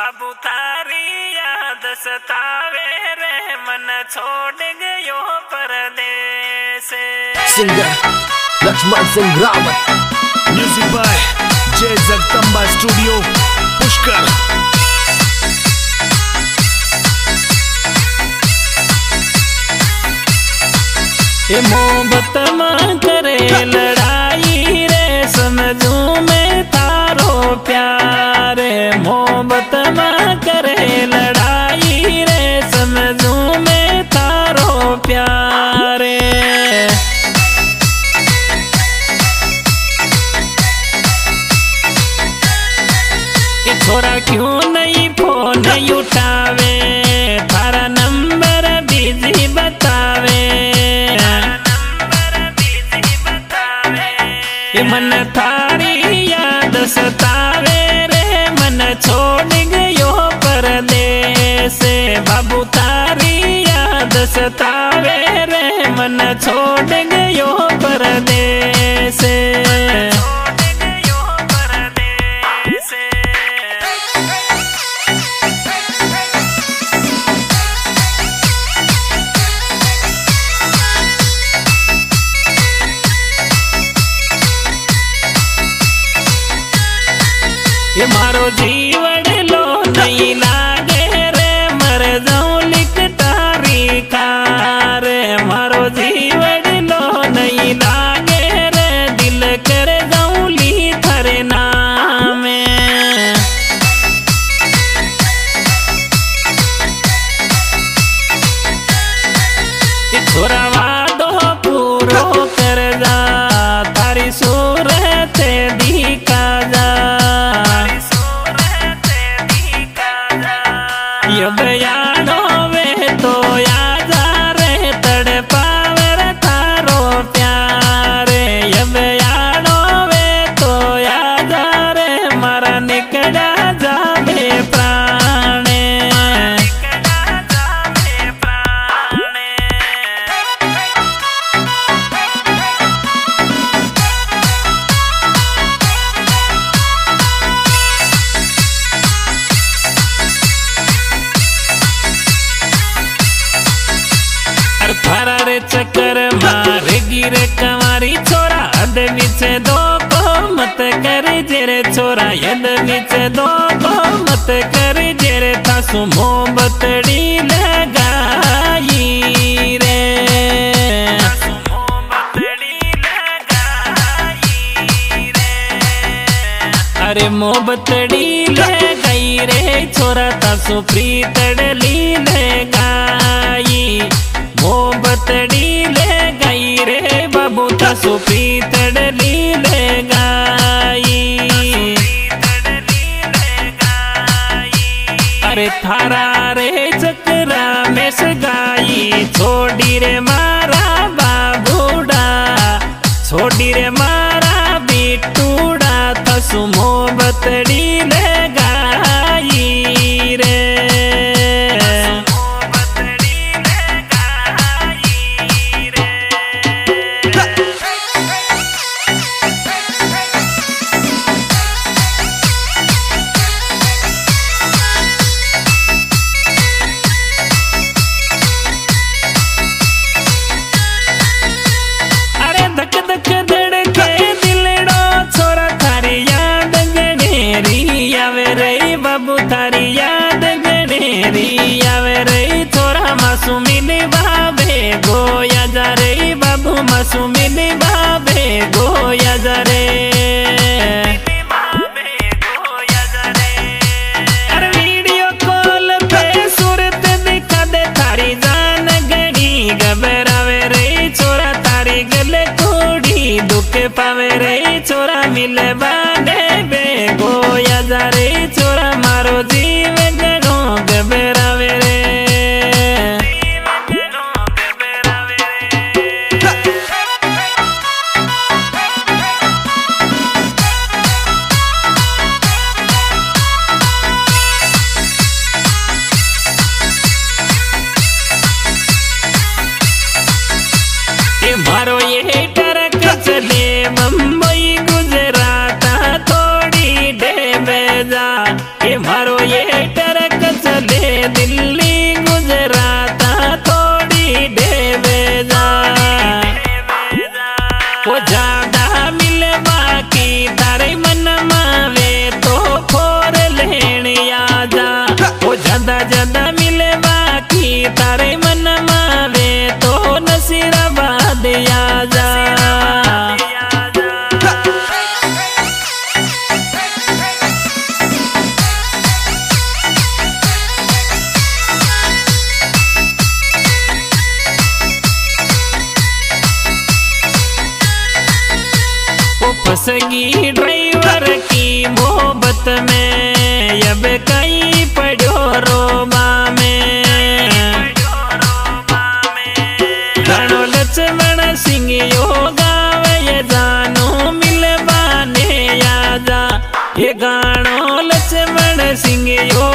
बाबू तारी याद सतावे रे, मन छोड़ गयो परदेश singer Lakshman Singh Rawat music by Pardesh Babu तारी याद सतावे रे मन छोड़ गयो परदेश। ये मारो जीवन चक्कर मारे, गिरे कमारी छोरा अद नीचे दो को मत कर जेरे छोरा, यद नीचे दो को मत कर जेरे थासु मोहब्बतड़ी लगाई रे। अरे मोहब्बतड़ी ले गई रे, छोरा तासु प्रीतड़ली ले गाई मोहब्बतड़ी ले गई रे बाबू तासु प्रीतड़ली ले गाई। अरे थारा रे चक्रा में सगाई छोड़ी रे मारा बाबूड़ा, छोड़ी रे मारा बिटूड़ा थसु मोहब्बतड़ी ले थारी याद गणेरी आवे रे, छोरा मासूमी निभावे गोया जा रे बाबू मासूमी निभावे गोया जा रे घबरावे रे छोरा तारी गले कोड़ी, दुख पावे रे, छोरा मिले बे फसगी ड्राइवर की मोहब्बत में, अब कई पड़ो रोमा में। गानो लक्ष्मण सिंह यो गावे ये जानो मिलवाने आजा। ये गानो लक्ष्मण सिंह यो गावे जानोड़ी मा